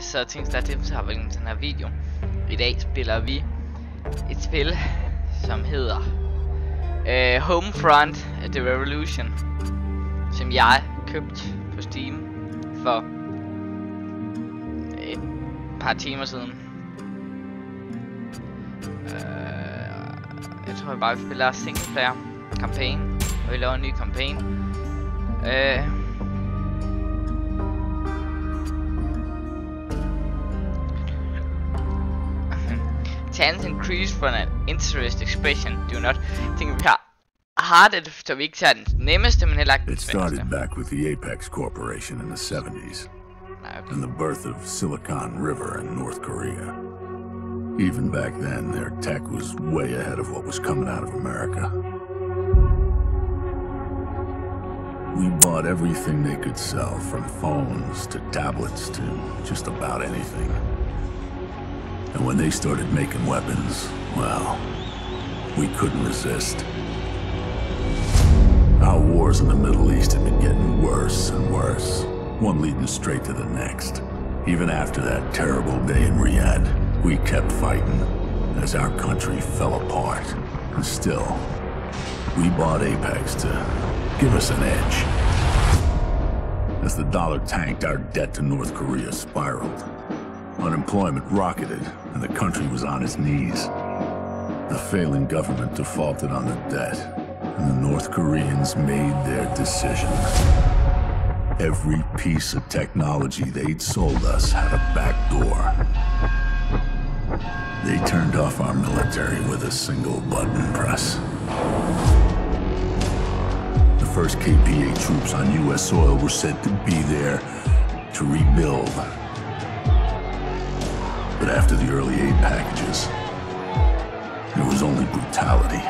så tænkte jeg, det har til den her video. I dag spiller vi et spil, som hedder uh, Homefront The Revolution. Som jeg købte på Steam for et par timer siden. Uh, jeg tror jeg bare, vi spiller single player campaign. Og vi laver en ny campaign. Uh, Increase for an interest expression do not think vi har har det, så vi ikke tager den nemmeste, men heller ikke den It started back with the Apex Corporation in the 70s. okay. And the birth of Silicon River in North Korea. Even back then, their tech was way ahead of what was coming out of America. We bought everything they could sell, from phones to tablets to just about anything. And when they started making weapons, well, we couldn't resist. Our wars in the Middle East had been getting worse and worse, one leading straight to the next. Even after that terrible day in Riyadh, we kept fighting as our country fell apart. And still, we bought Apex to give us an edge. As the dollar tanked, our debt to North Korea spiraled. Unemployment rocketed, and the country was on its knees. The failing government defaulted on the debt, and the North Koreans made their decision. Every piece of technology they'd sold us had a back door. They turned off our military with a single button press. The first KPA troops on U.S. soil were said to be there to rebuild. But after the early aid packages, there was only brutality.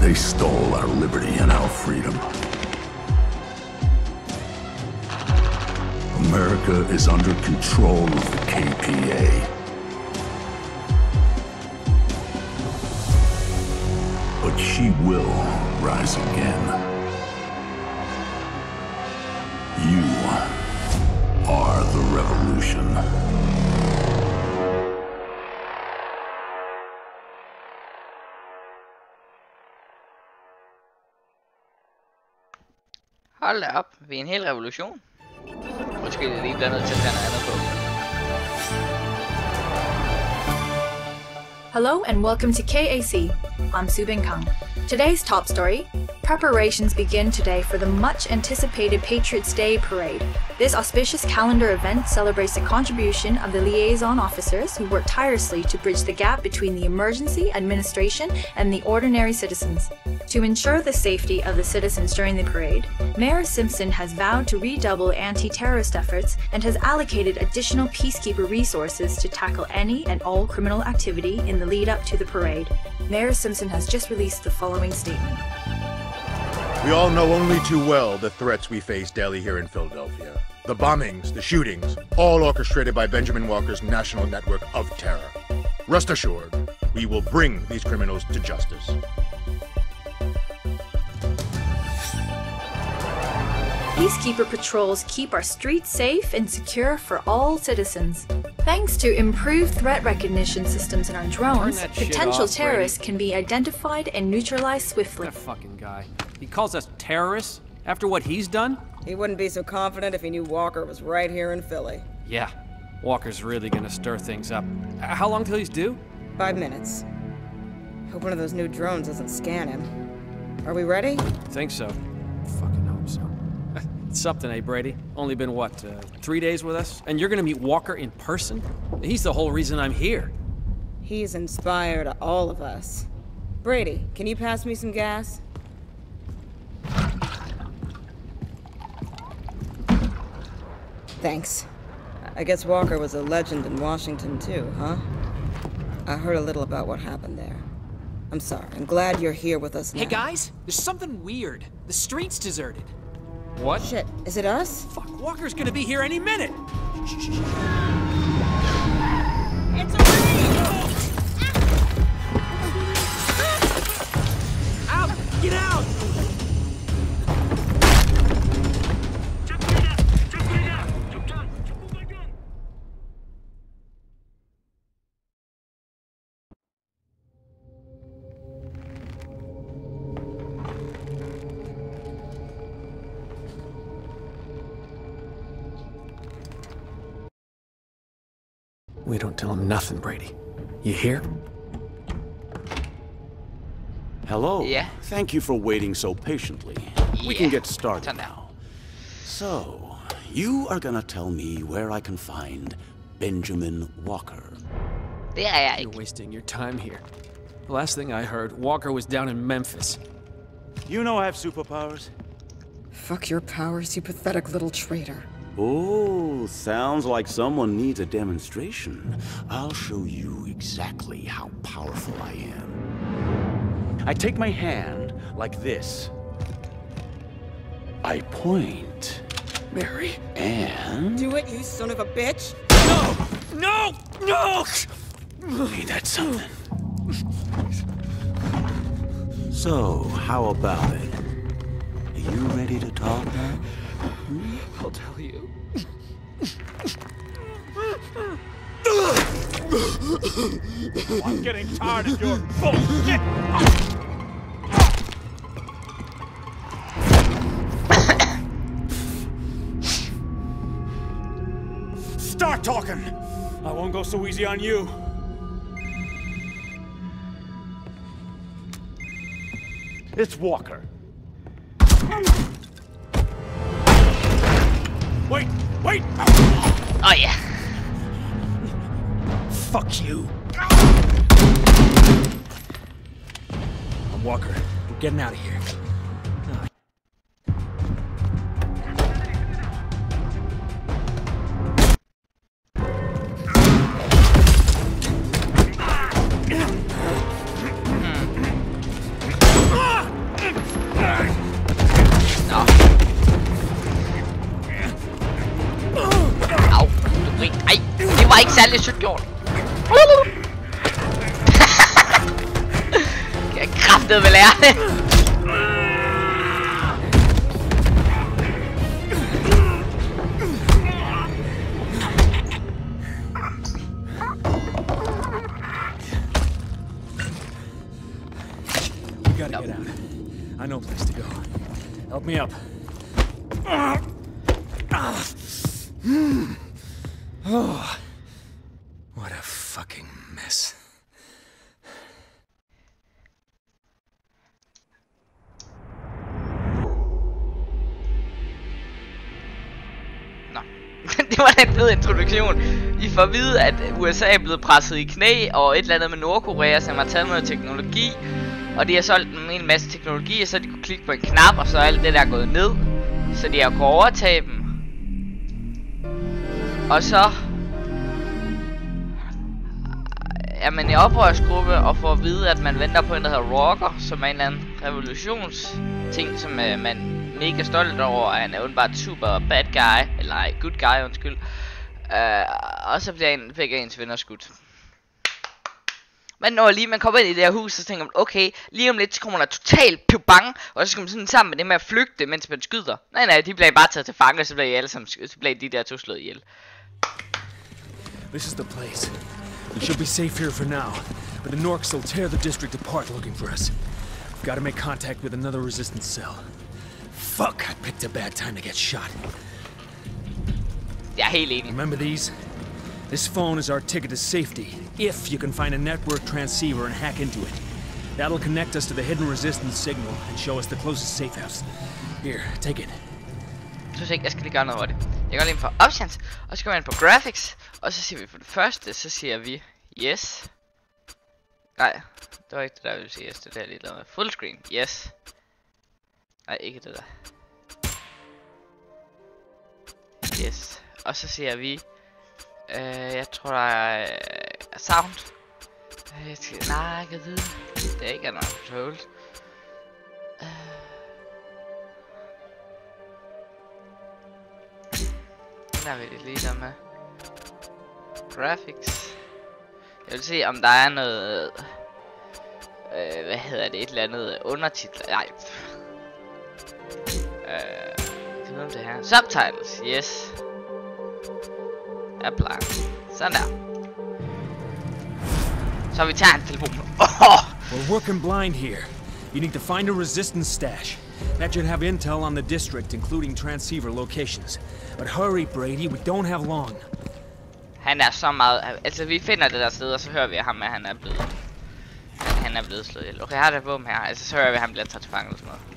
They stole our liberty and our freedom. America is under control of the KPA. But she will rise again. The revolution. Hold da op, vi er en hel revolution. Måske det lige blandet til at tage noget andet på. Hello and welcome to KAC. I'm Subin Kang. Today's top story preparations begin today for the much anticipated Patriots Day parade. This auspicious calendar event celebrates the contribution of the liaison officers who work tirelessly to bridge the gap between the emergency administration and the ordinary citizens. To ensure the safety of the citizens during the parade, Mayor Simpson has vowed to redouble anti terrorist efforts and has allocated additional peacekeeper resources to tackle any and all criminal activity in the lead up to the parade. Mayor Simpson has just released the following statement. We all know only too well the threats we face daily here in Philadelphia. The bombings, the shootings, all orchestrated by Benjamin Walker's national network of terror. Rest assured, we will bring these criminals to justice. Peacekeeper patrols keep our streets safe and secure for all citizens. Thanks to improved threat recognition systems in our drones, potential off, terrorists Brady. can be identified and neutralized swiftly. That fucking guy. He calls us terrorists after what he's done? He wouldn't be so confident if he knew Walker was right here in Philly. Yeah. Walker's really gonna stir things up. Uh, How long till he's due? Five minutes. Hope one of those new drones doesn't scan him. Are we ready? Think so. Fucking hope so. It's something, eh, Brady? Only been, what, uh, three days with us? And you're gonna meet Walker in person? He's the whole reason I'm here. He's inspired all of us. Brady, can you pass me some gas? Thanks. I guess Walker was a legend in Washington too, huh? I heard a little about what happened there. I'm sorry. I'm glad you're here with us now. Hey guys, there's something weird. The street's deserted. What? Shit, is it us? Fuck, Walker's gonna be here any minute. It's a raid! Out! Get out! We don't tell him nothing, Brady. You hear? Hello. Yeah. Thank you for waiting so patiently. We can get started now. So, you are gonna tell me where I can find Benjamin Walker. Det er jeg You're wasting your time here. The last thing I heard, Walker was down in Memphis. You know I have superpowers. Fuck your powers, you pathetic little traitor. Oh, sounds like someone needs a demonstration. I'll show you exactly how powerful I am. I take my hand like this. I point. Mary. And. Do it, you son of a bitch! No! No! No! Hey, that's something. So, how about it? Are you ready to talk now? Hmm? I'll tell you. I'm getting tired of your bullshit! Start talking! I won't go so easy on you. It's Walker. Wait, wait! Oh yeah. Fuck you. I'm Walker. We're getting out of here. Det er ikke sødt gjort. Kan jeg kraftedeme lære det? Det en fed introduktion. I får at vide, at USA er blevet presset i knæ, og et eller andet med Nordkorea, som har taget noget teknologi. Og de har solgt en, en masse teknologi, og så de kunne klikke på en knap, og så er alt det der gået ned. Så de har kunnet overtage dem. Og så er man i oprørsgruppe og får at vide, at man venter på en, der hedder Rocker, som er en eller anden revolutionsting, som øh, man mega stolt over, og han er åbenbart super bad guy, eller nej, good guy, undskyld. Uh, og så bliver en, begge ens venner skudt. Men når lige man kommer ind i det her hus, så tænker man, okay, lige om lidt, så kommer der totalt bang, og så skal man sådan sammen med det med at flygte, mens man skyder. Nej, nej, de bliver bare taget til fange, og så bliver I alle sammen, så bliver de der to slået ihjel. This is the place. We should be safe here for now, but the Norks will tear the district apart looking for us. We've got to make contact with another resistance cell. Fuck, I picked a bad time to get shot. Jeg er helt enig. Remember these? This phone is our ticket to safety, if you can find a network transceiver and hack into it. That'll connect us to the hidden resistance signal and show us the closest safe house. Here, take it. Jeg synes ikke, jeg skal lige gøre noget hurtigt. Jeg går lige ind på options, og så går ind på graphics, og så siger vi for det første, så siger vi yes. Nej, det var ikke det der, vi ville sige yes, det der lige lavet med fullscreen, yes. Nej, ikke det der. Yes, og så ser vi, øh, jeg tror der er øh, sound. Øh, Jeg skal, nej, jeg kan vide, det er ikke noget controls. Der vil det lige der med. Graphics. Jeg vil se om der er noget... Øh, hvad hedder det? Et eller andet undertitler. Nej. Øh, om det her. Subtitles. Yes. Apply. Sådan der. Så vi tager en telefon. Oh! We're working blind here. You need to find a resistance stash. That should have intel on the district, including transceiver locations. But hurry, Brady, we don't have long. Han er så meget... Altså, vi finder det der sted, og så hører vi ham, at han er blevet... Han er blevet slået ihjel. Okay, jeg har det våben her. Altså, så hører vi, at han bliver taget til fange eller sådan noget.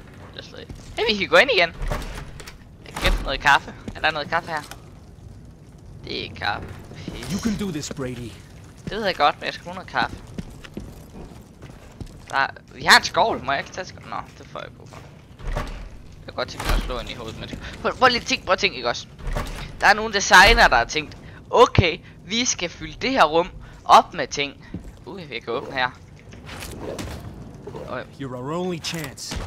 Ihjel. Hey, vi kan gå ind igen. Jeg kan noget kaffe. Er der noget kaffe her? Det er kaffe. Pis. You can do this, Brady. Det ved jeg godt, men jeg skal bruge noget kaffe. Der, vi har en skovl, må jeg ikke tage skovl? Nå, det får jeg brug for. Jeg kan godt tænke mig at slå ind i hovedet, men... Prøv, prøv lige at tænke, prøv at tænke, ikke også? Der er nogle designer, der har tænkt, okay, vi skal fylde det her rum op med ting. Uh, jeg kan åbne her. You're our only chance.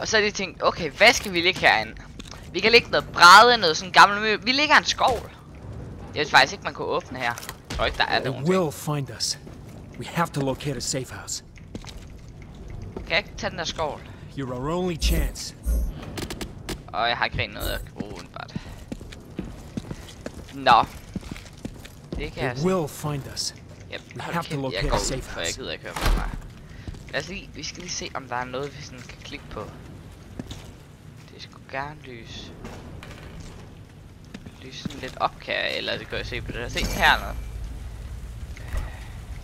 Og så har de tænkt, okay, hvad skal vi ligge herinde? Vi kan lægge noget bræde, noget sådan gammelt møbel. Vi ligger en skovl. Jeg ved faktisk ikke, man kunne åbne her. Jeg tror ikke, der er nogen will find us. We have to locate a safe house. Kan jeg ikke tage den der skovl? You're our only chance. Og jeg har ikke rigtig noget, kan bruge udenbart. Nå. Det kan jeg will find us. Yep. We have to locate a safe for jeg house. gider ikke høre på mig. Lad os lige, vi skal lige se, om der er noget, vi sådan kan klikke på. Det skulle gerne lyse. Lyse sådan lidt op, kan jeg, eller det kan jeg se på det her. Se, her noget.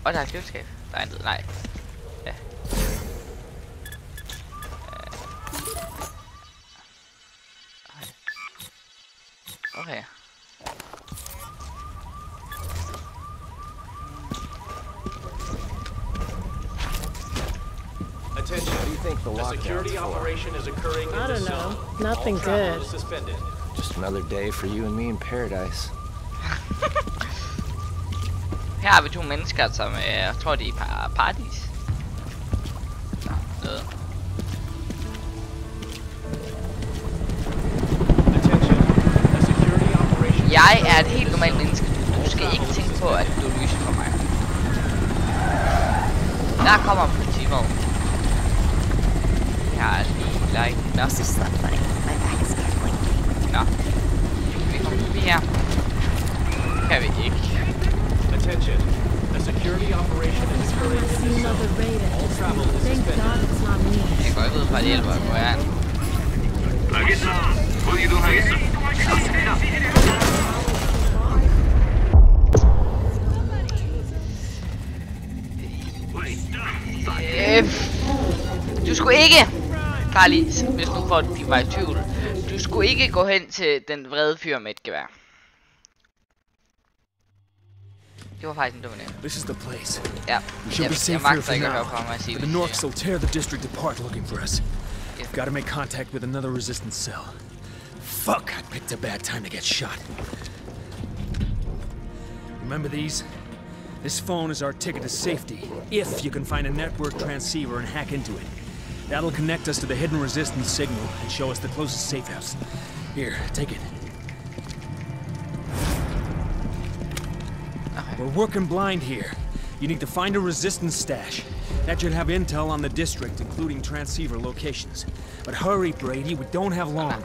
Og der er et køleskab. Der er intet, nej. Ja. Øh. Okay. Attention. What do you think the A security for? operation is occurring I don't zone. know. Nothing good. suspended. Just another day for you and me in paradise. Her har vi to mennesker, som øh, jeg tror, de er i par paradis. Nå, noget. Attention. A security operation. Jeg er et helt normalt menneske. Du skal ikke tænke på, at du lyser for mig. Der kommer en politivogn. Jeg har lige like Nå. This is funny. My back is killing me. Nå. Vi kommer forbi her. Kan vi. Attention. A security operation is occurring in See the another zone. raid All at travel is Thank suspended. God it's not me. Jeg går ikke ud fra, at det hjælper at gå herind. Øh, du skulle ikke, bare lige, hvis nu får de var i tvivl, du skulle ikke gå hen til den vrede fyr med et gevær. Det var faktisk en. This is the place. Ja, We should jeg, be jeg magter ikke at høre på ham og sige, But the Norks will tear the district apart looking for us. Yeah. Gotta make contact with another resistance cell. Fuck, I picked a bad time to get shot. Remember these? This phone is our ticket to safety, if you can find a network transceiver and hack into it. That'll connect us to the hidden resistance signal and show us the closest safe house. Here, take it. Okay. We're working blind here. You need to find a resistance stash. That should have intel on the district, including transceiver locations. But hurry, Brady, we don't have long.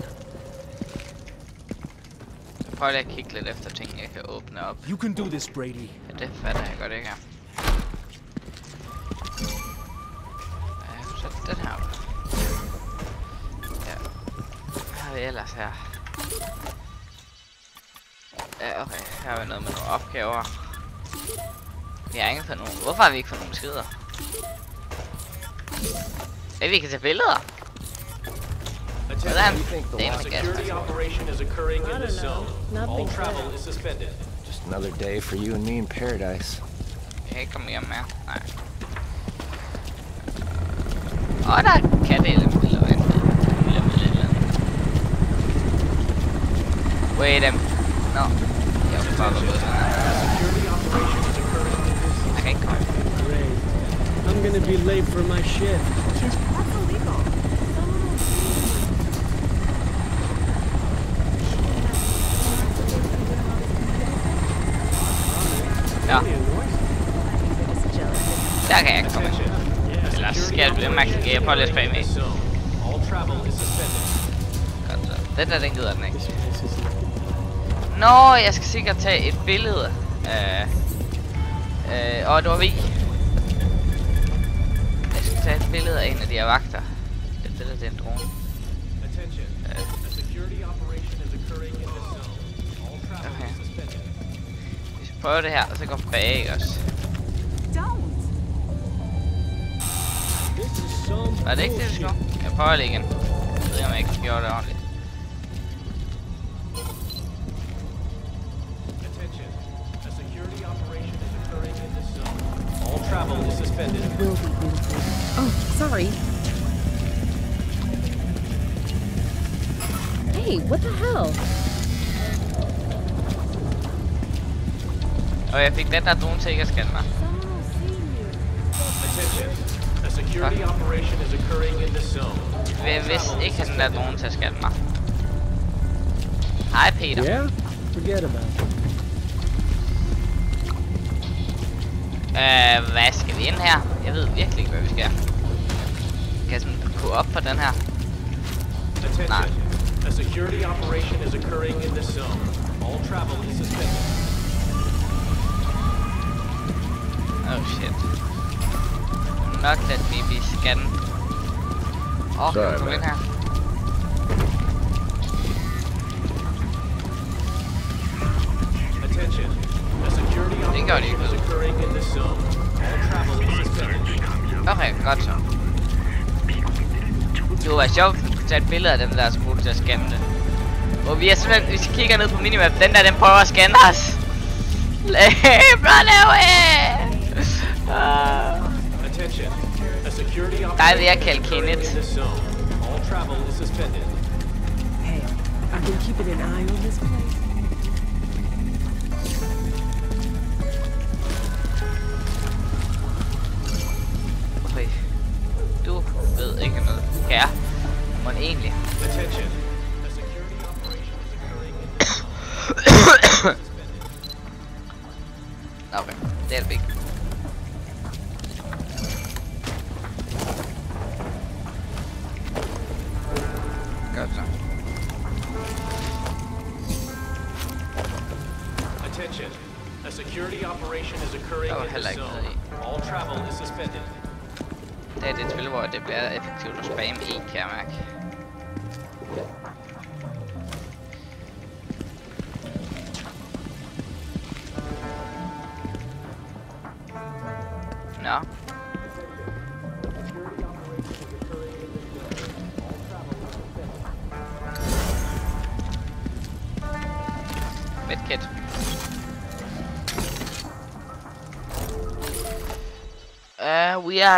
Så prøver jeg at kigge lidt efter ting, jeg kan åbne op. You can do this, Brady. Ja, det fatter jeg godt ikke Vi ellers her? Ja, okay. Her har vi noget med nogle opgaver. Vi har ikke fået nogen. Hvorfor har vi ikke fået nogen beskeder? Ja, vi kan tage billeder. Hvordan? Det er en gas. operation is occurring in the zone. All travel is suspended. Just another day for you and me in paradise. Jeg kan ikke komme hjem mere. Nej. Og der er Ja, It's jealous. der kan jeg ikke komme hjem. Attention. Eller skal jeg blive max Jeg prøver lige at spage med. In the zone. All travel is suspended. Godt så. Den der, den gider den ikke. Nå, jeg skal sikkert tage et billede af... Øh, og det var vi. Jeg skal tage et billede af en af de her vagter. Det billede, det er en drone. Attention. A security operation is occurring in the zone. All travel Okay. is suspended. prøve det her, så gå bag is some Var det ikke det, du skulle? Jeg prøver lige igen. Jeg ved ikke, om jeg ikke gjorde det ordentligt. Travel is suspended. Oh, sorry. Hey, what the hell? Og jeg fik den der drone til ikke at scanne mig. Attention. A security operation is occurring in this zone. Jeg vidste ikke, at den der drone til at scanne mig. Hej Peter. Yeah? Forget about it. Øh, hvad skal vi ind her? Jeg ved virkelig ikke, hvad vi skal. Kan jeg sådan gå op på den her? Attention. A security operation is occurring in this zone. All travel is suspended. Oh shit. Not let me be scanned. Åh, oh, kan du ind her? Attention. Okay, så. Det være sjovt, kunne tage et billede af dem der, så bruge til at scanne det. Og vi er simpelthen, hvis vi kigger ned på minimap, den der, den prøver at scanne os. Run away! Der er ved at kalde Kenneth. Hey, I've been keeping an eye on this place. Ja. Men egentlig. Attention. Spamme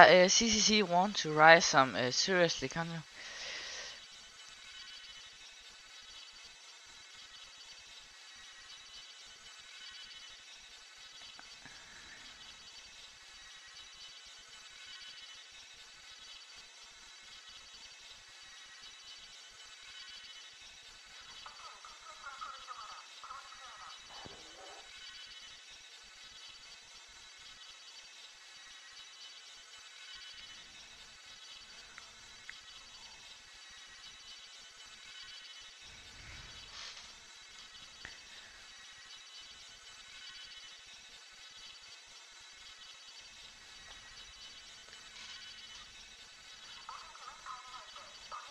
Uh, CCC want to rise some uh, seriously, can you?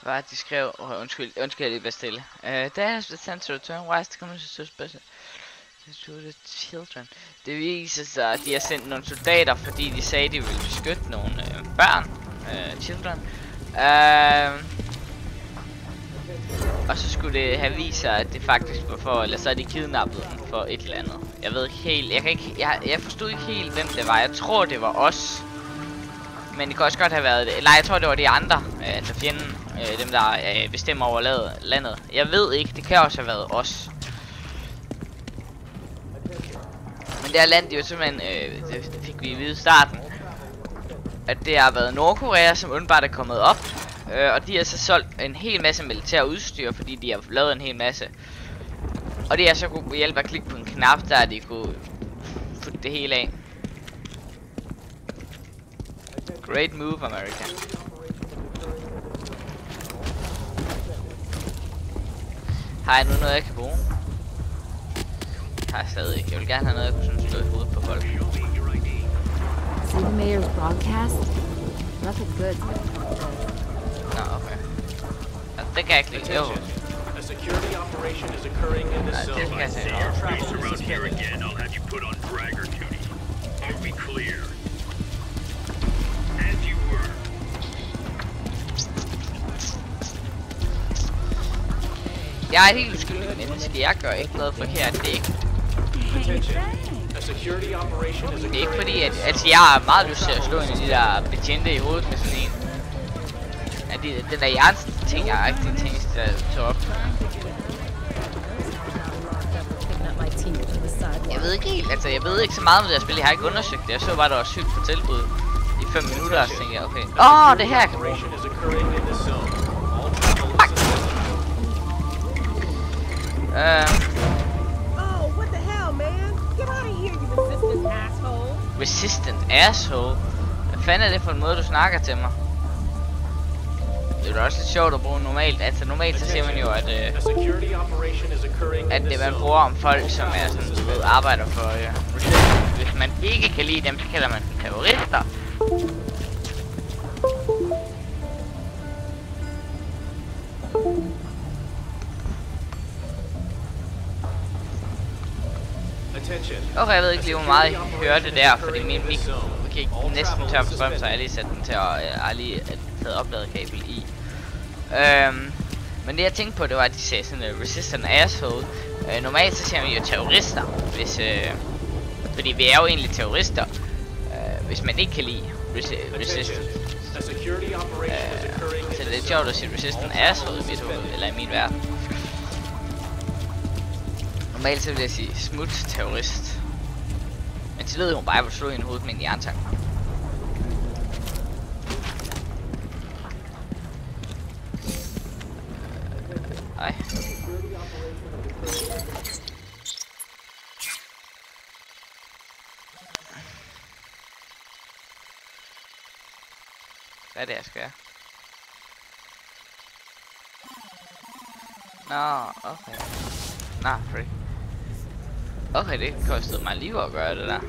Hvad det, de skrev? Oh, undskyld, undskyld, jeg lige var stille. Uh, that has to return. Why is the commission so special? To the children. Det viser sig, at de har sendt nogle soldater, fordi de sagde, de ville beskytte nogle øh, børn. Øh, children. Øh, og så skulle det have vist sig, at det faktisk var for, eller så er de kidnappet dem for et eller andet. Jeg ved ikke helt, jeg kan ikke, jeg, jeg forstod ikke helt, hvem det var. Jeg tror, det var os. Men det kan også godt have været det. Nej, jeg tror, det var de andre, øh, altså fjenden. Øh, dem, der øh, bestemmer over landet. Jeg ved ikke, det kan også have været os. Men det her land, det er jo simpelthen, øh, det fik vi at vide i starten, at det har været Nordkorea, som åbenbart er kommet op. Øh, og de har så solgt en hel masse militær udstyr, fordi de har lavet en hel masse. Og det er så kunne ved at klikke på en knap, der de kunne få det hele af. Great move, America. Har jeg nu noget, jeg kan bruge? Har jeg stadig ikke. Jeg vil gerne have noget, jeg kunne sådan slå i hovedet på folk. See the mayor's broadcast? Nothing good. Nå, okay. Ja, det kan jeg ikke lide. Jo. A security operation is occurring in this zone. this guy's in. All travel is around here again, I'll have you put on dragger duty. Are we clear? Jeg er helt uskyldig menneske. Jeg gør ikke noget forkert. Det er ikke, A security operation is det er ikke fordi, at, altså jeg har meget lyst til at slå en af de der betjente i hovedet med sådan en. Ja, de, den der jernste ting, jeg ikke det ting, der tog op. Jeg ved ikke helt, altså jeg ved ikke så meget om det her spil, jeg har ikke undersøgt det. Jeg så bare, der var sygt på tilbud i 5 minutter, og så tænkte jeg, okay. Åh, oh, det her kan bruge. Øhm, Oh, what the hell, man? Get out of here, you resistant asshole. resistant asshole. Hvad fanden er det for en måde, du snakker til mig? Det er da også lidt sjovt at bruge normalt. Altså normalt så siger man jo, at, øh, at det man bruger om folk, som er sådan, du ved, arbejder for øh. Hvis man ikke kan lide dem, så kalder man dem terrorister. Okay, jeg ved ikke lige, hvor meget I hørte der, fordi min mikro gik næsten tør for strøm, så jeg lige sat den til at, jeg har lige øh, taget opladekabel i. Øhm, men det jeg tænkte på, det var, at de sagde sådan uh, resistant asshole. Øh, normalt så siger man jo terrorister, hvis, øh, fordi vi er jo egentlig terrorister, øh, hvis man ikke kan lide resi is occurring Så det er lidt sjovt at sige resistant asshole i mit hoved, eller i min verden. Normalt så vil jeg sige smut terrorist. Men så lød hun bare, at slå hende i hovedet med en jerntang. Ej. Hvad er det, jeg skal gøre? Nå, okay. Nå, free. Okay, det kostede mig liv at gøre det der.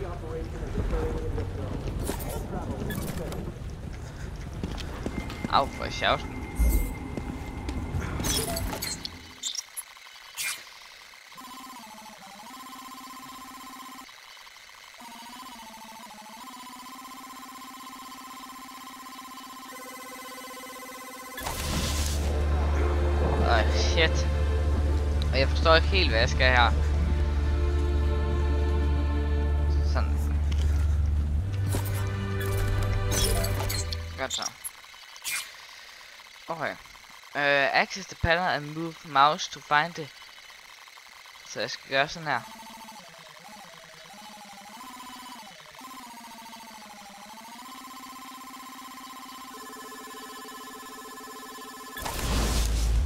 Au, for sjovsen. Ej, shit. Og jeg forstår ikke helt, hvad jeg skal her. Okay. Uh, øh, access the panel and move mouse to find it. Så jeg skal gøre sådan her.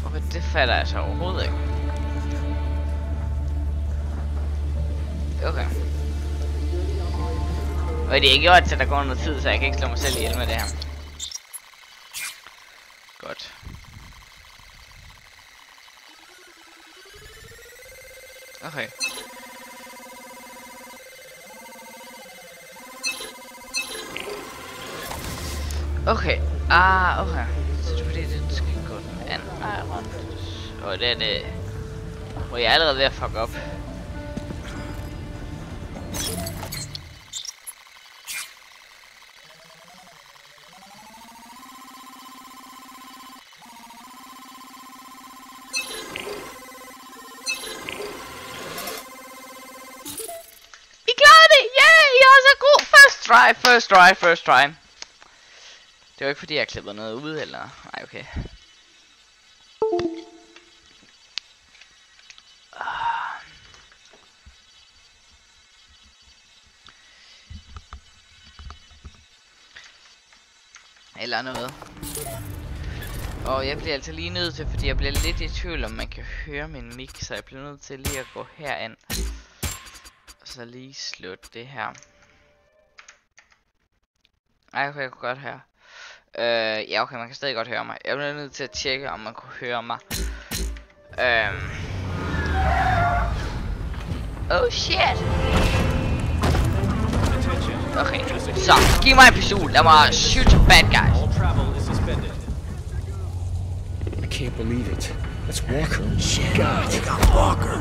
Okay, det fatter jeg så altså overhovedet ikke. Okay. Og det er ikke gjort, så der går noget tid, så jeg kan ikke slå mig selv ihjel med det her. Okay. Ah, okay. Så det er fordi, det skal gå den anden vej rundt. Og den, er det... Hvor jeg er allerede ved at fuck op. I klarede det! Yeah! I er så god! First try, first try, first try. Det var ikke fordi, jeg klippede noget ud, eller... Nej, okay. Ah. Eller noget. Og jeg bliver altså lige nødt til, fordi jeg bliver lidt i tvivl om man kan høre min mic, så jeg bliver nødt til lige at gå herind. Og så lige slutte det her. Ej, okay, jeg kunne godt høre. Øh, ja, okay, man kan stadig godt høre mig. Jeg bliver nødt til at tjekke, om man kunne høre mig. Øhm. Oh shit. Okay, så giv mig en pistol. Lad mig shoot some bad guys. I can't believe it. That's Walker. Shit. God. They got Walker.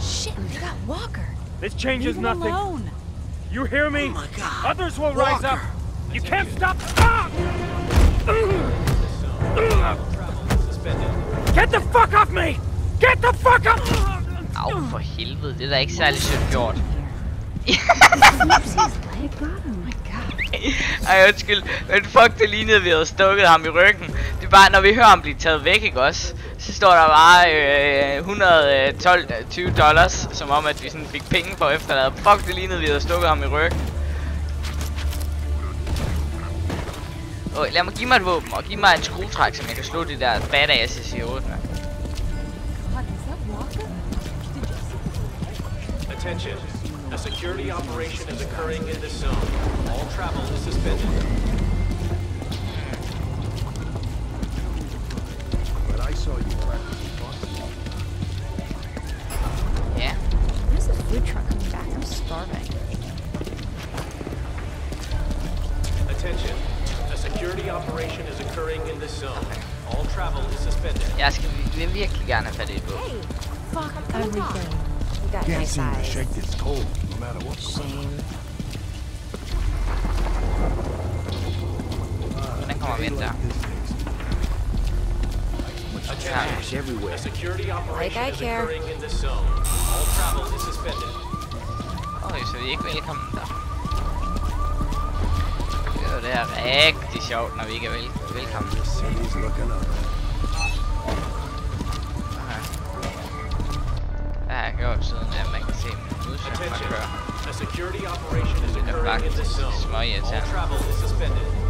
Shit, they got Walker. This changes Leave him nothing. alone. You hear me? Oh my God. Others will rise up. You can't stop. Ah! Get the fuck off me! Get the fuck off! Au, for helvede. Det er da ikke særlig sødt gjort. Ej, undskyld. Men fuck, det lignede, at vi havde stukket ham i ryggen. Det er bare, når vi hører ham blive taget væk, ikke også? Så står der bare øh, 112 20 dollars, som om, at vi sådan fik penge for efterladet. Fuck, det lignede, vi havde stukket ham i ryggen. Oh, lad mig give mig et våben, og give mig en skruetræk, som jeg kan slå de der badasses i hovedet med. Attention. A security operation is occurring in this zone. All travel is suspended. But I saw you practice Yeah. Where's the food truck coming back? I'm starving. Attention. A security operation is occurring in this zone. All travel is suspended. Jeg skal vil virkelig gerne have fat i et våben. Fuck everything. We got Can't nice seem to shake this cold, no matter what. Shame. Den kommer vi ind zone. All travel is suspended. Øj, så vi ikke velkommen der. Det er jo det her rigtig sjovt, når vi ikke er vel velkommen. City's looking up. Okay. Hvad har jeg gjort siden, at man kan se min udsyn, man Attention. kører? A security operation is Det er occurring in this faktisk zone. All småirriterende.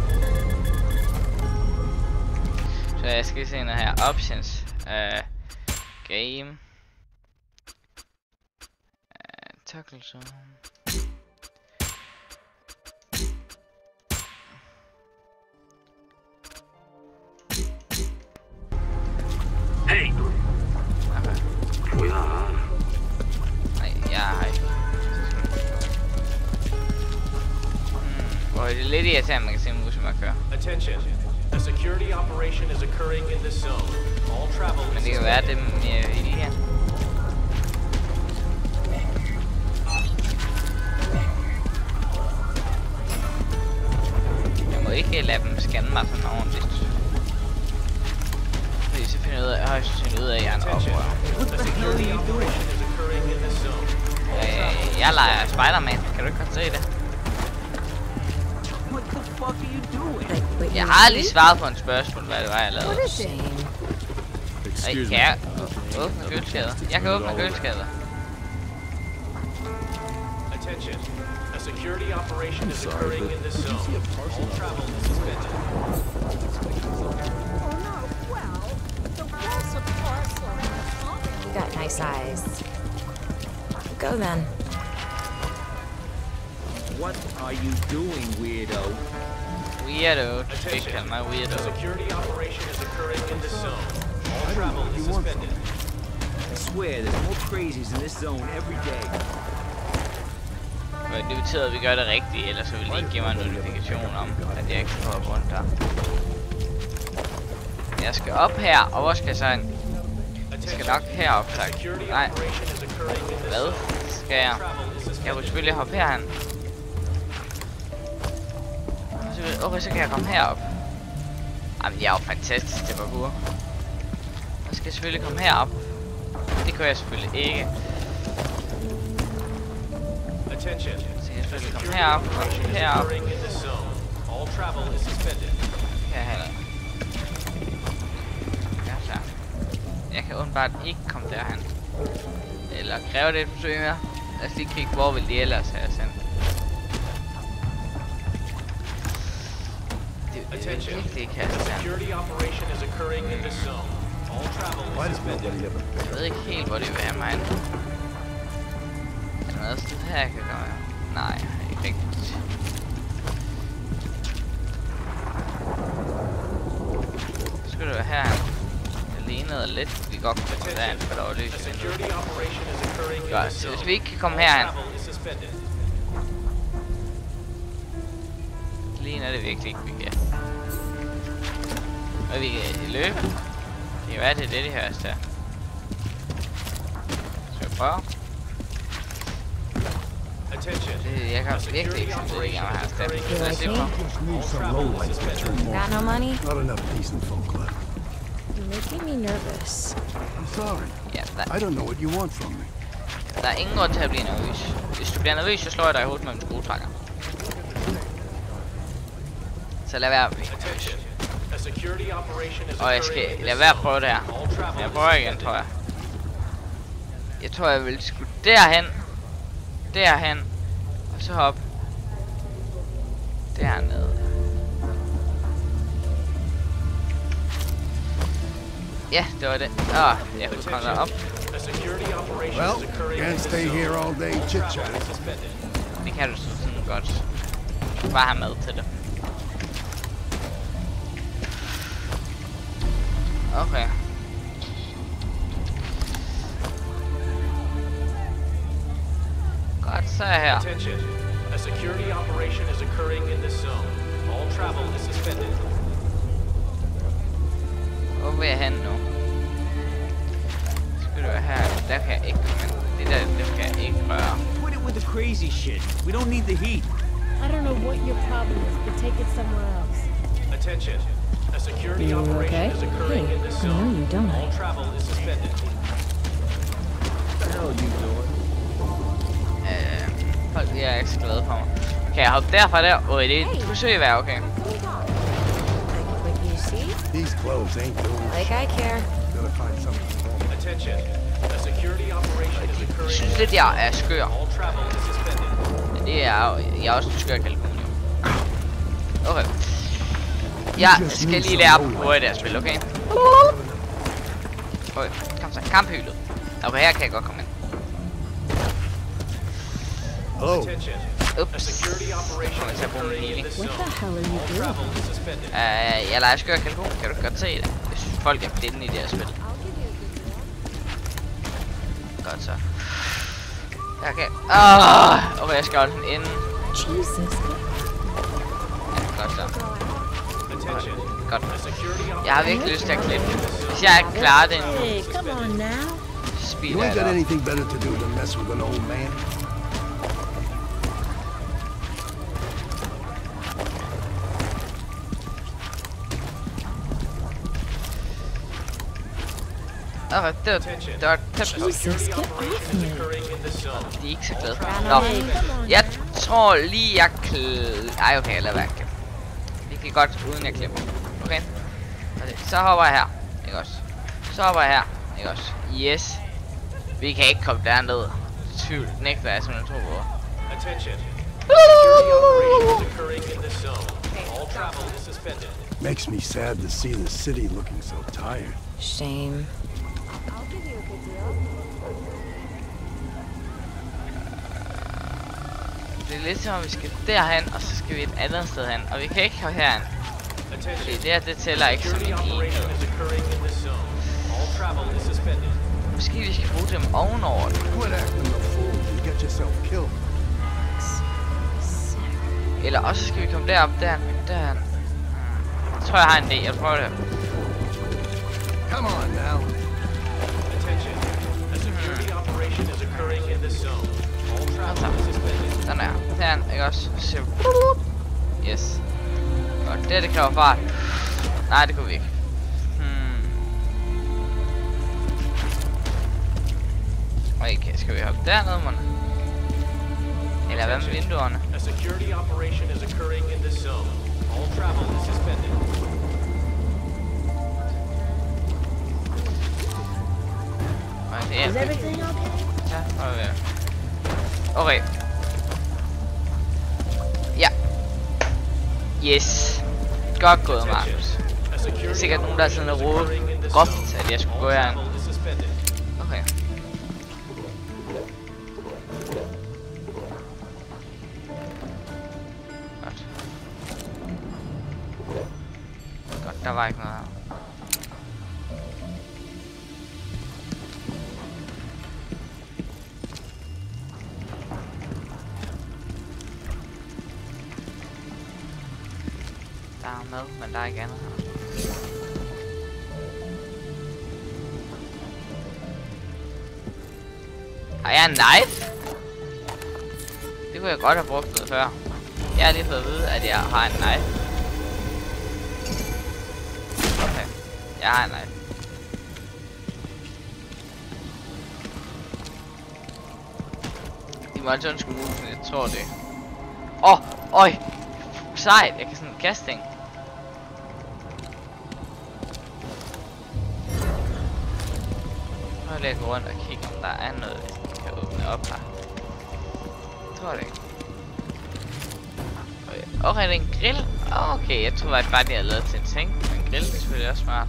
Så jeg skal se noget her. Options. Uh, game. Uh, tackle zone. Hey. Nej, jeg har ikke. Hmm, hvor er det lidt irriterende, man kan se musen, man kører. Attention. Security operation is occurring in this zone. All travel Men is det kan være, mere vilje. Jeg må ikke lade dem scanne mig sådan ordentligt. Fordi så finder jeg ud af, højst sandsynligt ud af, at jeg er en oprører. Øh, jeg leger Spider-Man. Kan du ikke godt se det? What the fuck are you doing? Wait, Jeg har lige svaret på en spørgsmål, hvad det var, jeg lavede. What is it? Ej, Excuse kan me. jeg uh, åbne uh, uh, køleskabet? Jeg kan åbne køleskabet. Attention. A security operation is occurring in this did you zone. see a parcel All travel is suspended. We got nice eyes. Go then. What are you doing, weirdo? Weirdo. Du skal ikke Attention. kalde mig A weirdo. security operation is occurring in this zone. All travel is suspended. I swear, there's more crazies in this zone every day. Men det betyder, at vi gør det rigtigt, ellers så vil de ikke give mig en notifikation om, at jeg ikke skal hoppe rundt der. Jeg skal op her, og hvor skal jeg så hen? Jeg skal nok herop, tak. security Nej, operation is occurring in this hvad skal jeg? Jeg kunne selvfølgelig hoppe herhen. Så, vil- okay, så kan jeg komme herop. Jamen, jeg er jo fantastisk til parkour. Så skal jeg selvfølgelig komme herop. Det kan jeg selvfølgelig ikke. Attention. Så kan jeg selvfølgelig komme herop, og. All travel is suspended. Kan jeg heller. Ja, så. Jeg kan åbenbart ikke komme derhen. Eller kræver det et forsøg mere? Lad os lige kigge, hvor vil de ellers have sendt. Attention. security operation is occurring in this zone. All travel is suspended. Jeg ved ikke helt, hvor de vil have mig hen. Er der noget sted her, jeg kan hen? Nej, ikke rigtigt. Så skulle det være herhen. Det lignede lidt, vi godt kunne komme derhen, for der var lys in Godt, så hvis vi ikke kan komme herhen, ligner det virkelig ikke, vi. Og vi kan løbe. Det kan være, det er det, det her er. Så vi prøver. Attention. Det, jeg kan virkelig ikke det, jeg har sted. Lad os se på. Got no money? Not enough decent folk left. You're making me nervous. I'm sorry. Ja, der, I don't know what you want from me. der er ingen grund til at blive nervøs. Hvis du bliver nervøs, så slår jeg dig i hovedet med en skruetrækker. Så lad være at blive nervøs. A security operation is Og jeg skal lade være at prøve det her. Jeg prøver igen, tror jeg. Jeg tror, jeg vil skulle derhen. Derhen. Og så op. Dernede. Ja, det var det. Åh, jeg kunne komme derop. Operation Well, can't stay here all day chit-chatting. Det kan du sådan godt. Bare have med til det. Okay. Godt, så er. Attention. A security operation is occurring in this zone. All travel is suspended. Hvor vil jeg hen nu? Skal du være her? Der kan jeg ikke komme. Det der, det kan jeg ikke røre. Quit it with the crazy shit. We don't need the heat. I don't know what your problem is, but take it somewhere else. Attention. A security You operation okay? is occurring Hey, in this I know you, don't I? All travel is suspended. What the hell are you doing? Øh, folk de er ikke så glade for mig. Kan jeg hoppe derfra der? Åh, det er et forsøg okay. You see? These clothes ain't doing Like I care. Gotta find something for me. Attention. A security operation is Jeg occurring synes lidt, jeg er skør. All travel is suspended. Men det er jo, jeg er også en skør kalkun, jo. Okay. Jeg skal lige lære dem på det her spil, okay? Okay, kom så, kamphylet. Okay, her kan jeg godt komme ind. Hello. Ups. security operation Kommer til at bruge min healing. Uh, jeg leger skør kalkun, kan du godt se det? Jeg synes, folk er blinde i det her spil. Godt så. Okay. Ah, okay, jeg skal holde den inde. Jesus. Ja, godt så. Godt. Jeg har virkelig lyst til at klippe. Hvis jeg ikke klarer det nu, Hey, come on now. You speeder ain't got anything better to do than mess with an old man. Det var, det var tæt på. De er ikke så glade. Nå, jeg tror lige, jeg kl... Ej, okay, lad være. Kan godt, uden jeg klipper. Okay? okay? Så hopper jeg her. Ikke også? Så hopper jeg her. Ikke også? Yes. Vi kan ikke komme derned. Tvivl. Nægter jeg simpelthen tro på. Attention. Makes me sad to see the city looking so tired. Shame. Det lidt som om, vi skal derhen, og så skal vi et andet sted hen. Og vi kan ikke komme herhen. Fordi det her, det tæller ikke som en enhed. Måske vi skal bruge dem ovenover. Killed. Eller også skal vi komme derop, der, der. Hmm. Jeg tror, jeg har en idé. Jeg prøver det. Come on now. Attention. A security operation is occurring in this zone. Suspended. Sådan der. Sådan, ikke også? Så. Yes. Godt, det her, det kræver fart. Nej, det kunne vi ikke. Hmm. Okay, skal vi hoppe dernede, man? Eller hvad med vinduerne? A security operation is occurring in this zone. All travel is suspended. Nej, det Is everything okay? Ja, okay. Okay. Ja. Yes. Godt gået, Markus. Der er sikkert nogen, der er sådan råd zone. at jeg skulle gå herind. Okay. Godt. Godt, der var ikke noget godt have brugt noget før. Jeg har lige fået at vide, at jeg har en knife. Okay. Jeg har en knife. De må altså undskylde musen, jeg tror det. Åh, oh, øj. Sejt, jeg kan sådan kaste ting. Nu vil jeg gå rundt og kigge, om der er noget, vi kan åbne op her. Jeg tror det ikke. Okay, okay, det er en grill. Okay, jeg tror at bare, de har lavet til en tank. Men en grill det er selvfølgelig også smart.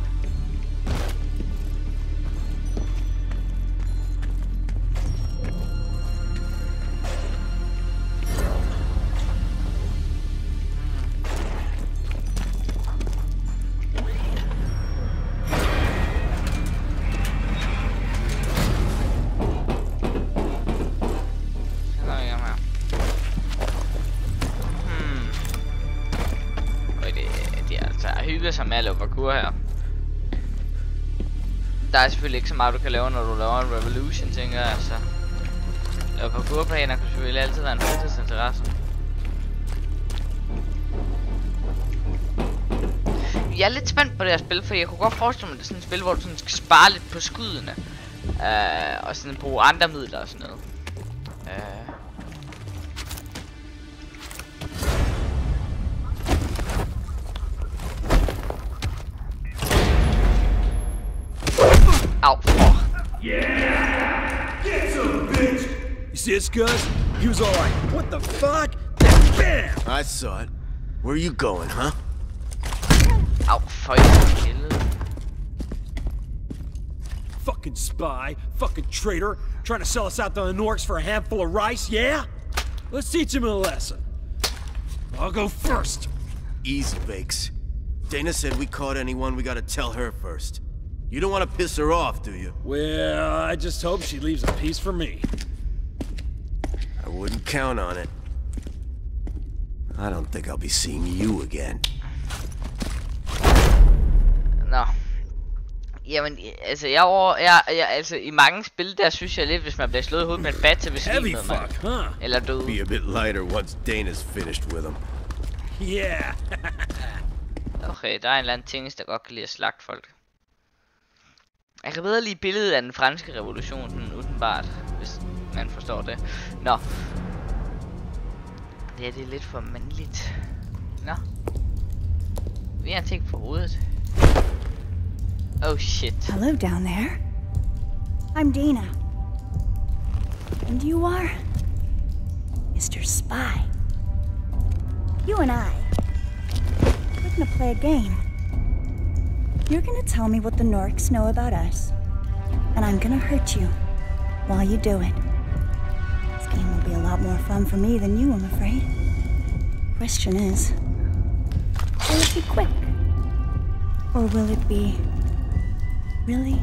Parkour her. Der er selvfølgelig ikke så meget du kan lave, når du laver en revolution, tænker jeg. Altså. Så lave parkourplaner kan selvfølgelig altid være en fritidsinteresse. Jeg er lidt spændt på det her spil, for jeg kunne godt forestille mig, at det er sådan et spil, hvor du sådan skal spare lidt på skuddene. Uh, og sådan bruge andre midler og sådan noget. You Gus? He was all like, what the fuck? Bam! I saw it. Where are you going, huh? Ow, for helvede. Fucking spy, fucking traitor, trying to sell us out to the Norks for a handful of rice, yeah? Let's teach him a lesson. I'll go first. Easy, Bakes. Dana said we caught anyone, we gotta tell her first. You don't want to piss her off, do you? Well, I just hope she leaves a piece for me. Wouldn't count on it. I don't think I'll be seeing you again. Nå. Jamen, altså, jeg, over, jeg, jeg, altså, i mange spil, der synes jeg lidt, hvis man bliver slået i hovedet med en bat, så svine med fuck, mig. Eller døde. Be a bit lighter once Dana's finished with him. Yeah. Okay, der er en eller anden ting, der godt kan lide at slagte folk. Jeg kan bedre lide billedet af den franske revolution, sådan udenbart, hvis man forstår det. Nå. Det er det lidt for mandligt. Nå. Vi har ting på hovedet. Oh shit. Hello down there. I'm Dana. And you are? Mr. Spy. You and I. We're gonna play a game. You're gonna tell me what the Norks know about us, and I'm gonna hurt you while you do it. Game will be a lot more fun for me than you, I'm afraid. Question is, will it be quick? Or will it be really,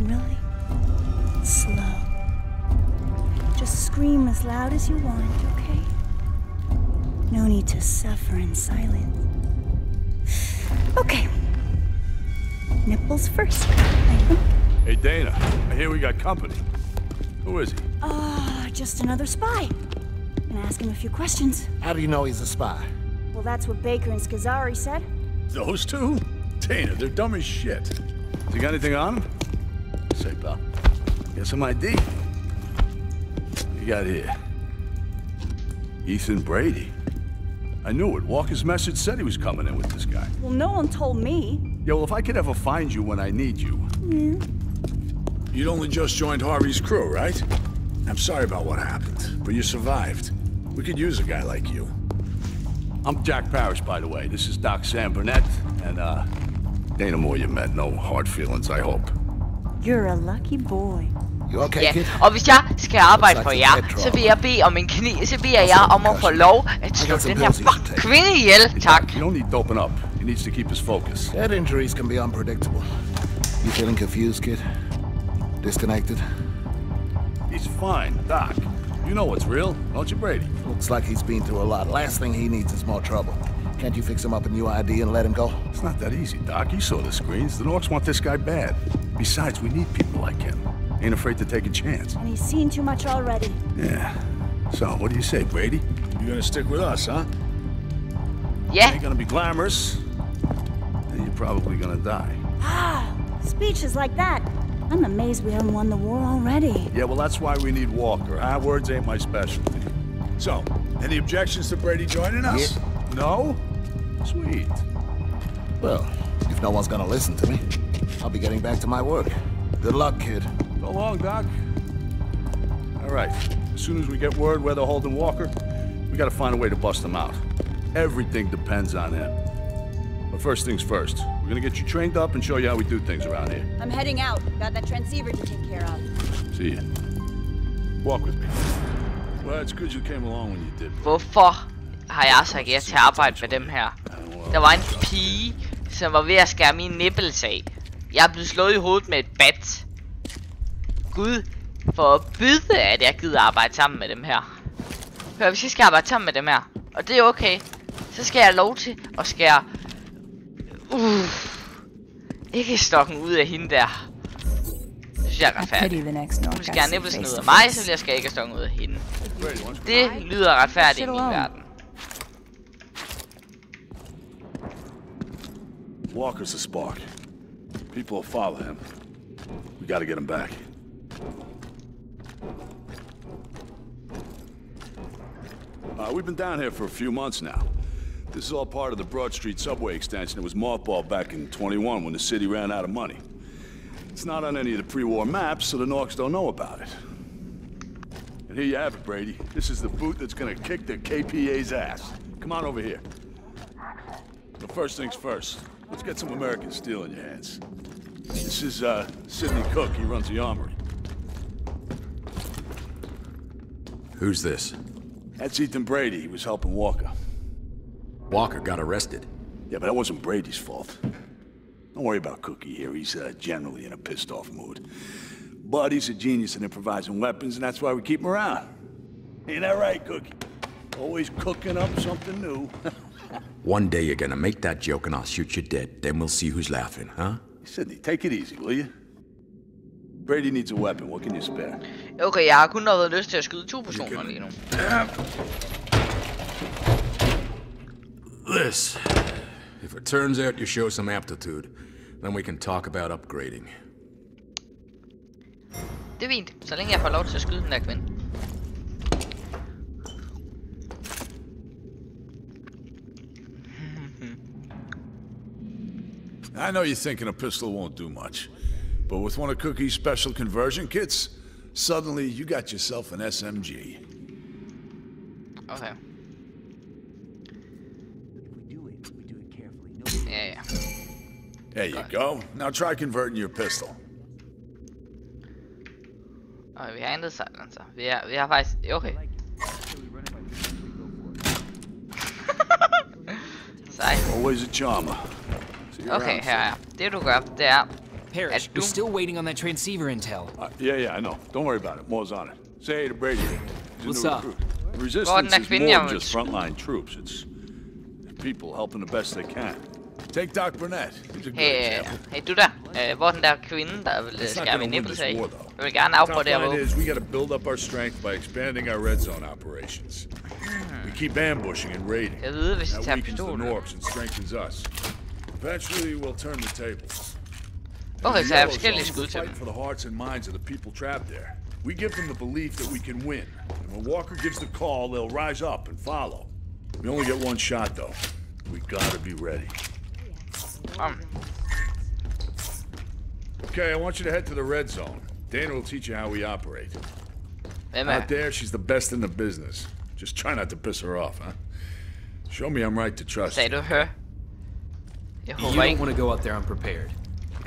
really slow? Just scream as loud as you want, okay? No need to suffer in silence. Okay. Nipples first, I think. Hey, Dana, I hear we got company. Who is he? Uh, Just another spy. Gonna ask him a few questions. How do you know he's a spy? Well, that's what Baker and Scazzari said. Those two? Dana, they're dumb as shit. Has he got anything on him? Say, pal. Get some ID. You got here. Ethan Brady. I knew it. Walker's message said he was coming in with this guy. Well, no one told me. Yo, well, if I could ever find you when I need you. Yeah. You'd only just joined Harvey's crew, right? I'm sorry about what happened, but you survived. We could use a guy like you. I'm Jack Parrish, by the way. This is Doc Sam Burnett, and, uh, Dana Moore you met. No hard feelings, I hope. You're a lucky boy. You okay, Ja, kid? og hvis jeg skal arbejde for like jer, some head så trouble. vil jeg bede om en kni, så beder jeg om at få lov at slå den her fuck kvinde ihjel, tak. You don't need doping up. He needs to keep his focus. Head injuries can be unpredictable. You feeling confused, kid? Disconnected? He's fine, Doc. You know what's real, don't you, Brady? Looks like he's been through a lot. Last thing he needs is more trouble. Can't you fix him up a new ID and let him go? It's not that easy, Doc. You saw the screens. The Norks want this guy bad. Besides, we need people like him. Ain't afraid to take a chance. And he's seen too much already. Yeah. So, what do you say, Brady? You gonna stick with us, huh? Yeah. You ain't gonna be glamorous. And you're probably gonna die. Ah, speeches like that. I'm amazed we haven't won the war already. Yeah, well, that's why we need Walker. Huh? Words ain't my specialty. So, any objections to Brady joining us? No? Sweet. Well, if no one's gonna listen to me, I'll be getting back to my work. Good luck, kid. So long, Doc. All right. As soon as we get word where they're holding Walker, we gotta find a way to bust him out. Everything depends on him. But first things first, we're gonna get you trained up and show you how we do things around here. I'm heading out. Got that transceiver to take care of. See ya. Walk with me. Well, it's good you came along when you did. Hvorfor har jeg sagt ja til at arbejde med dem her? Der var en pige, som var ved at skære min nipples af. Jeg er blevet slået i hovedet med et bat. Gud, for at byde, at jeg gider arbejde sammen med dem her. Hør, hvis jeg skal arbejde sammen med dem her, og det er okay, så skal jeg have lov til at skære... Uh, ikke stokken ud af hende der. Det synes jeg er retfærdigt. Hun skærer nippelsen ud af mig, så vil jeg skære ikke stokken ud af hende. Det lyder retfærdigt i min verden. Walker's a spark. People will follow him. We gotta get him back. Uh, we've been down here for a few months now. This is all part of the Broad Street subway extension that was mothballed back in 21 when the city ran out of money. It's not on any of the pre-war maps, so the Norks don't know about it. And here you have it, Brady. This is the boot that's gonna kick the KPA's ass. Come on over here. But first things first, let's get some American steel in your hands. This is, uh, Sidney Cook. He runs the armory. Who's this? That's Ethan Brady. He was helping Walker. Walker got arrested. Yeah, but that wasn't Brady's fault. Don't worry about Cookie here. He's uh, generally in a pissed-off mood. But he's a genius in improvising weapons, and that's why we keep him around. Ain't that right, Cookie? Always cooking up something new. One day you're gonna make that joke and I'll shoot you dead. Then we'll see who's laughing, huh? Sidney, take it easy, will you? Brady needs a weapon. What can you spare? Okay, jeg har kun noget lyst til at skyde to personer lige nu. This. If it turns out you show some aptitude, then we can talk about upgrading. Det er fint, så længe jeg får lov til at skyde den der kvinde. I know you're thinking a pistol won't do much, but with one of Cookie's special conversion kits, suddenly you got yourself an SMG. Okay. There you go. Now try converting your pistol. Okay, vi har ændret silencer. Vi har, vi har faktisk... Okay. Sej. Always a charmer. See you Okay, around, her er. Det du gør, det er... Parrish, we're still waiting on that transceiver intel. Uh, yeah, yeah, I know. Don't worry about it. Moore's on it. Say hey to Brady. He's What's up? recruit. Resistance Gordon, is next more than just frontline troops. It's people helping the best they can. Take Doc Burnett. He's a good Hey, hey du der. Øh, hvor er den der kvinde, der vil skære min this af? Jeg vil gerne afprøve det her våben. is we got to build up our strength by expanding our red zone operations. We keep ambushing and raiding. Jeg ved, hvis That weakens the. Norks and strengthens us. Eventually, we'll turn the tables. Okay, så jeg har forskellige skud til dem. for the hearts and minds of the people trapped there. We give them the belief that we can win. And when Walker gives the call, they'll rise up and follow. We only get one shot, though. We gotta be ready. Um, Okay, I want you to head to the red zone. Dana will teach you how we operate. Hvem er? Out there, she's the best in the business. Just try not to piss her off, huh? Show me I'm right to trust. Sagde du hør? Jeg You håber don't want to go out there unprepared.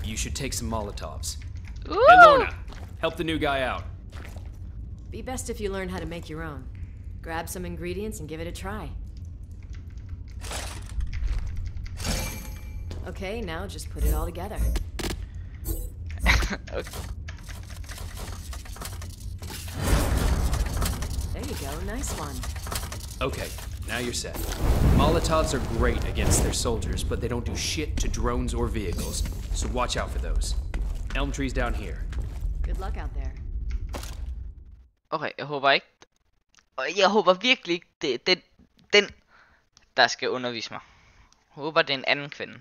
You should take some Molotovs. Woo! Hey, Lorna, help the new guy out. Be best if you learn how to make your own. Grab some ingredients and give it a try. Okay, now just put it all together. okay. There you go, nice one. Okay, now you're set. Molotovs are great against their soldiers, but they don't do shit to drones or vehicles, so watch out for those. Elm tree's down here. Good luck out there. Okay, jeg håber ikke... Og jeg håber virkelig ikke, det den, den, der skal undervise mig. Jeg håber, det er en anden kvinde.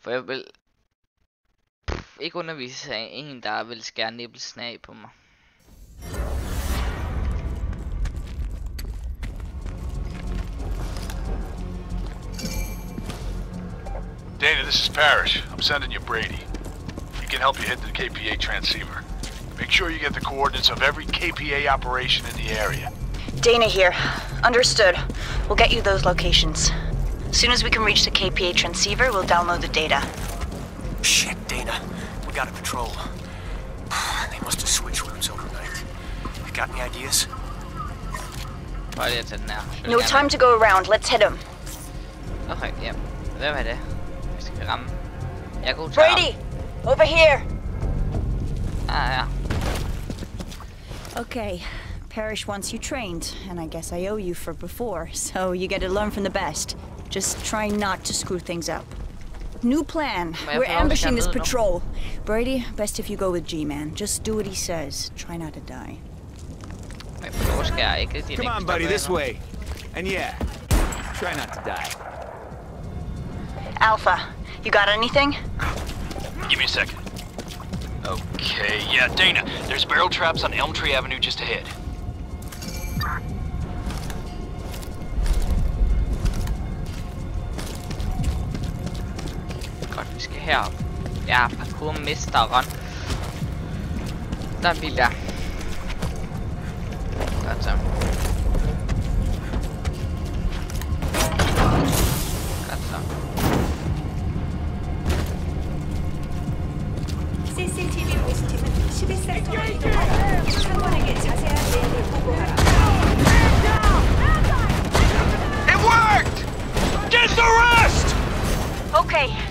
For jeg vil pff, ikke undervise af en, der vil skære nippelsen af på mig. Dana, this is Parrish. I'm sending you Brady. He can help you hit the KPA transceiver. Make sure you get the coordinates of every KPA operation in the area. Dana here. Understood. We'll get you those locations. As soon as we can reach the KPA transceiver, we'll download the data. Shit, Dana. We got a patrol. They must have switched rooms overnight. You got any ideas? Bare lige at tage den her. Så vil No jeg time to go around. Let's hit them. Okay, ja. Hvad var det? Vi skal ramme. Jeg er god til Brady! Over here! Ah, ja. Okay. Parrish wants you trained, and I guess I owe you for before, so you get to learn from the best. Just try not to screw things up. New plan. We're ambushing this at vide nu. patrol. Brady, best if you go with G-Man. Just do what he says. Try not to die. Men hvor skal jeg ikke? Det Come on, buddy, this way. And yeah, try not to die. Alpha, you got anything? Give me a second. Okay, yeah, Dana, there's barrel traps on Elm Tree Avenue just ahead. bil der. Godt så. Godt så. CCTV 오스팀은 11살 동안이 상관에게 자세한 내용을 보고하라. It worked! Get the rest! Okay.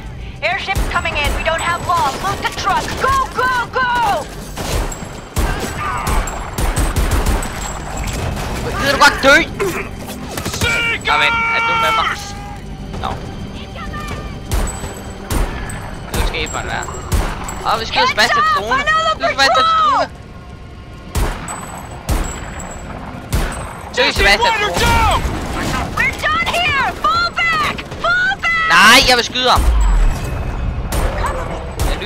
Airship's coming in. We don't have long. Loot the truck. Go, go, go! Gider du godt dø? Nå vent, er du med mig? Nå. Nu skal I for den der. Åh, vi skal jo Sebastian drone. Vi skal Sebastian drone. Dø, Sebastian drone. We're done here! Fall back! Fall back! Nej, jeg vil skyde ham. Jeg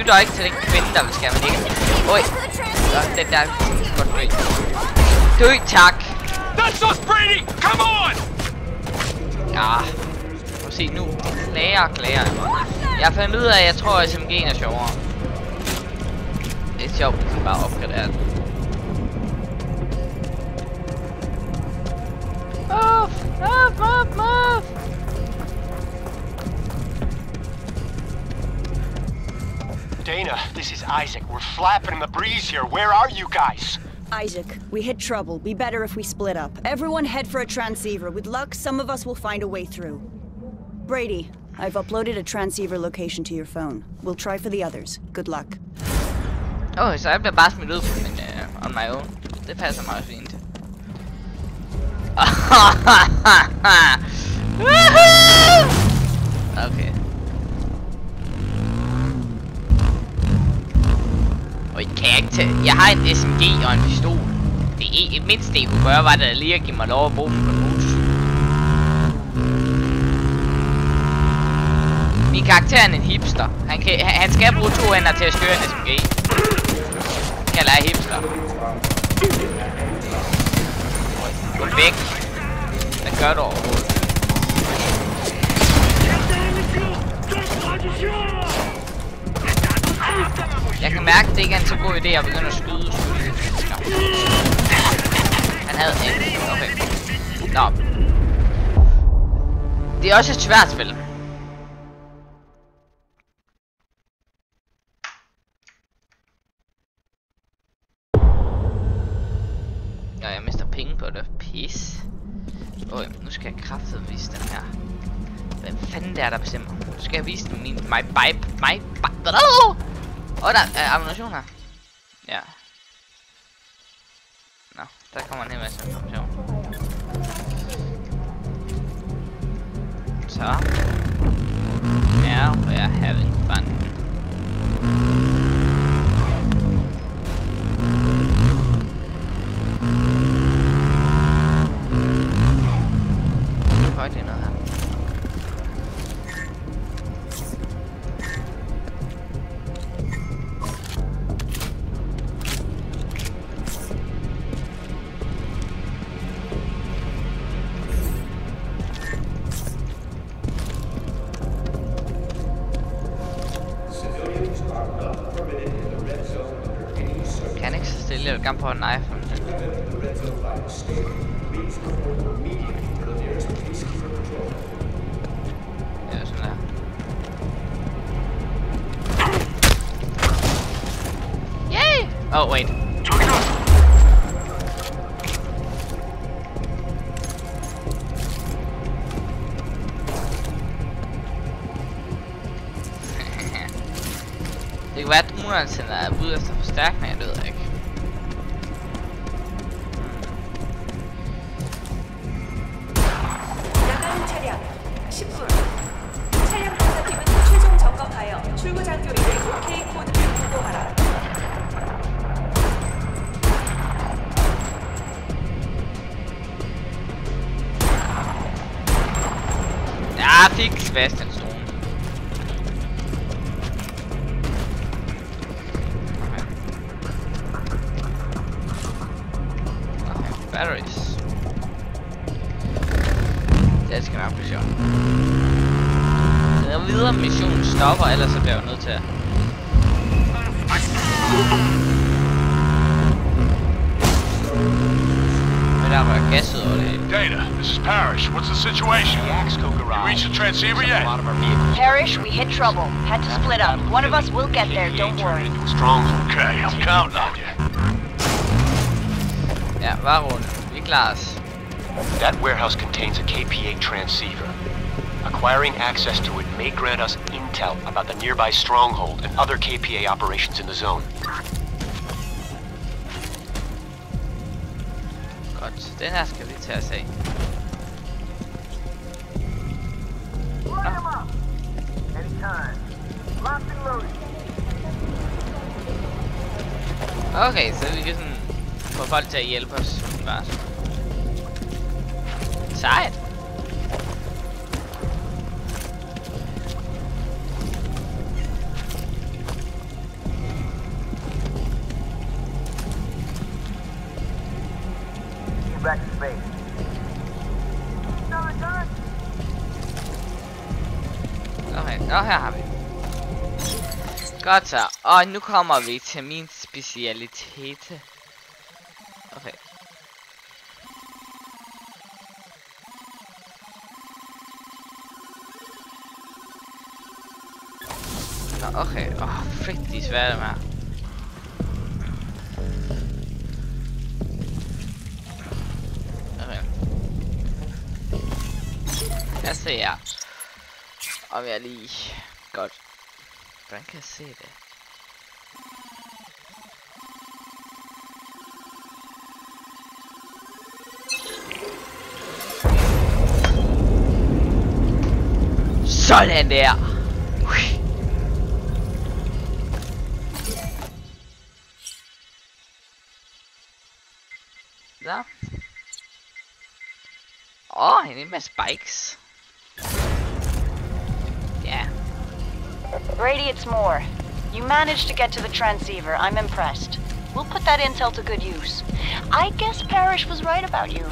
lytter ikke til den kvinde, der vil skære mig ikke. Oj. Så, den der. Godt dø. Dø, tak. That's us, Brady! Come on! Ja. Prøv se nu. Klager klager. jeg mig. Jeg fandt ud af, at jeg tror, at SMG'en er sjovere. Det er sjovt, hvis bare opgraderer den. Muff! Muff, muff, muff! Dana, this is Isaac. We're flapping in the breeze here. Where are you guys? Isaac, we hit trouble. Be better if we split up. Everyone head for a transceiver. With luck, some of us will find a way through. Brady, I've uploaded a transceiver location to your phone. We'll try for the others. Good luck. Åh, oh, så jeg bliver bare smidt ud på min, uh, on my own. Det passer meget fint. Woohoo! okay. Og kan jeg ikke tage... Jeg har en SMG og en pistol. Det er et mindste, jeg kunne gøre, var det lige at give mig lov at bruge på en motorcykel. Min karakter er en hipster. Han, kan, han han skal bruge to hænder til at styre en SMG. Kalder jeg hipster. Gå væk. Hvad gør du overhovedet? Jeg kan mærke, at det ikke er en så god idé at begynde at skyde og skyde mennesker. Han havde en. Okay. Nå. Det er også et svært spil. Ja, jeg mister penge på det. Pis. Åh, nu skal jeg kraftigt vise den her. Hvem fanden det er, der bestemmer? Nu skal jeg vise den min... My pipe... My... Åh, Ora, eh, avevano una. Yeah. No, attaccamo neve se non facciamo. So. Now we are having fun. Heute. han sender ud efter forstærkninger, det ved jeg ikke. Ja, fix Westen stopper, ellers så bliver jeg jo nødt til at... Men er der var gas ud over det hele. Dana, this is Parrish. What's the situation? The Axco garage. You reached the transceiver yet? A lot of our vehicles. Parrish, we hit trouble. Had to split up. One of us will get there, don't worry. Strong. Okay, I'm counting on you. Ja, bare rundt. Vi er klarer os. That warehouse contains a KPA transceiver. Acquiring access to it may grant us intel about the nearby stronghold and other KPA operations in the zone. Godt, den her skal vi tage os af. Okay, så vi kan sådan få folk til at hjælpe os. Godt så, og nu kommer vi til min specialitet. Okay. Nå, okay. Åh, oh, frik, de er svære dem her. Okay. Jeg ser om jeg lige... Jeg se det? Sådan der! Ui. Så. Åh, oh, en med spikes. Brady, it's Moore. You managed to get to the transceiver. I'm impressed. We'll put that intel to good use. I guess Parrish was right about you.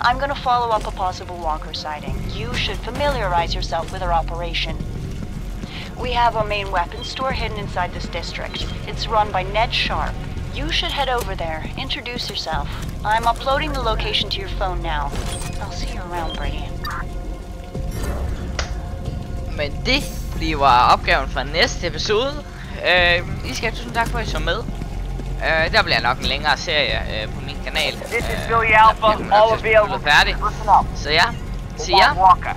I'm gonna follow up a possible Walker sighting. You should familiarize yourself with our operation. We have our main weapons store hidden inside this district. It's run by Ned Sharp. You should head over there. Introduce yourself. I'm uploading the location to your phone now. I'll see you around, Brady. Det bliver opgaven fra næste episode. Øh, I skal have tusind tak for at I så med. Øh, der bliver nok en længere serie øh, på min kanal. This is Billy Alpha. All available. Færdig. Så ja, siger Walker.